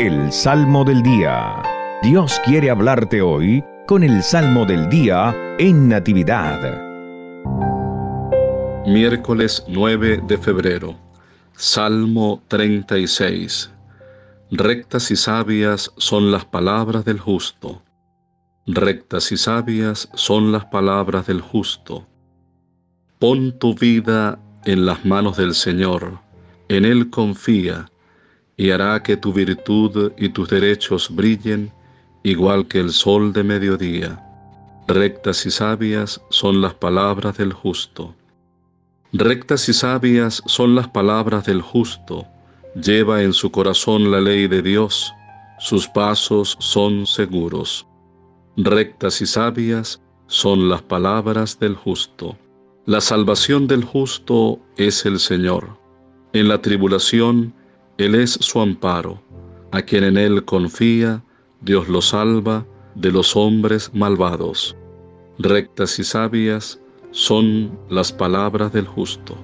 El Salmo del Día. Dios quiere hablarte hoy con el Salmo del Día en Natividad. Miércoles 9 de febrero. Salmo 36. Rectas y sabias son las palabras del justo. Rectas y sabias son las palabras del justo. Pon tu vida en las manos del Señor, en Él confía, y hará que tu virtud y tus derechos brillen igual que el sol de mediodía. Rectas y sabias son las palabras del justo. Rectas y sabias son las palabras del justo. Lleva en su corazón la ley de Dios. Sus pasos son seguros. Rectas y sabias son las palabras del justo. La salvación del justo es el Señor. En la tribulación, Él es su amparo. A quien en Él confía, Dios lo salva de los hombres malvados. Rectas y sabias son las palabras del justo.